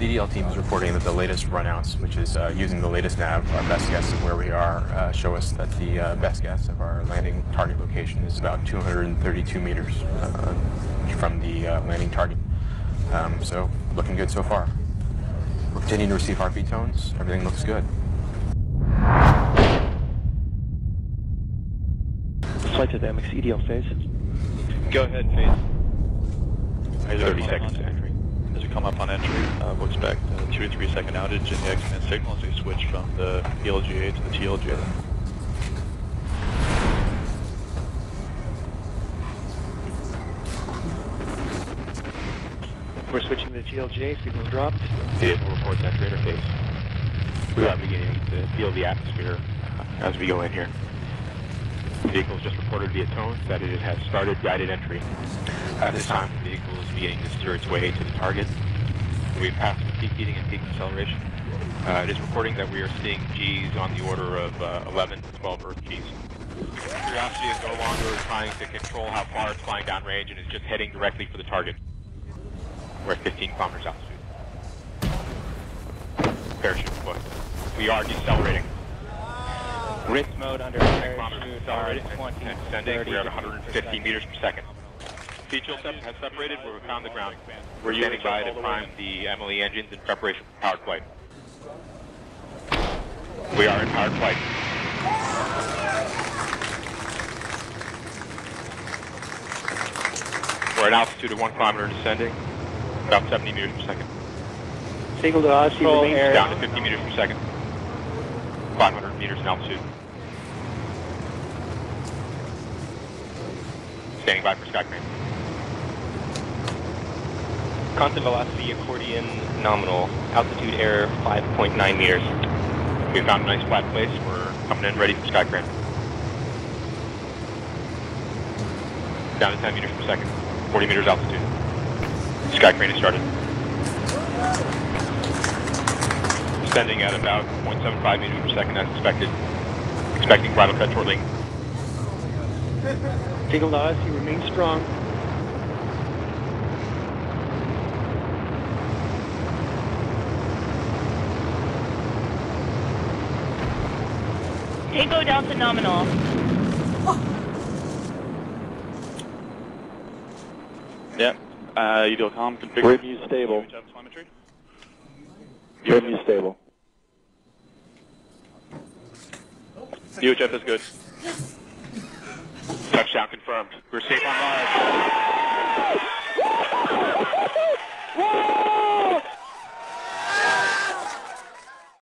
The EDL team is reporting that the latest runouts, which is uh, using the latest nav, our best guess of where we are, uh, show us that the uh, best guess of our landing target location is about 232 meters uh, from the uh, landing target. Um, so, looking good so far. We're continuing to receive heartbeat tones. Everything looks good. Flight to the MX EDL phase. Go ahead, phase. 30 seconds to entry. As we come up on entry, uh, we'll expect a 2 to 3 second outage in the X-band signal as we switch from the PLGA to the TLGA. We're switching to the GLJ, signals dropped. Vehicle reports entry interface. We are beginning to feel the atmosphere as we go in here. Vehicle has just reported via tone that it has started guided entry. At this time, the vehicle is beginning to steer its way to the target. We've passed peak heating and peak acceleration. Uh, it is reporting that we are seeing Gs on the order of uh, 11 to 12 Earth Gs. Curiosity is no longer trying to control how far it's flying downrange and is just heading directly for the target. We're at 15 kilometers altitude. Parachute foot. We are decelerating. Ritz mode under kilometers parachute are 20, descending. 30 We're at 150 meters per second. Heat shield sep- has separated. We're on the ground. We're standing by to prime the MLE engines in preparation for powered flight. We are in powered flight. We're at altitude of one kilometer descending, about 70 meters per second. Signal to us, you Control remain air. Down to 50 meters per second. 500 meters in altitude. Standing by for Sky Crane. Constant velocity accordion nominal. Altitude error 5.9 meters. We found a nice flat place. We're coming in ready for Sky Crane. Down to 10 meters per second. 40 meters altitude. Sky Crane is started. Descending at about 0.75 meters per second as expected. Expecting bridle cut shortly. Signal to us, you remain strong. Tango Delta nominal. Yeah. Uh, UDLCOM configured. RIMU stable. UHF telemetry. RIMU stable. UHF is good. Touchdown confirmed. We're safe on Mars.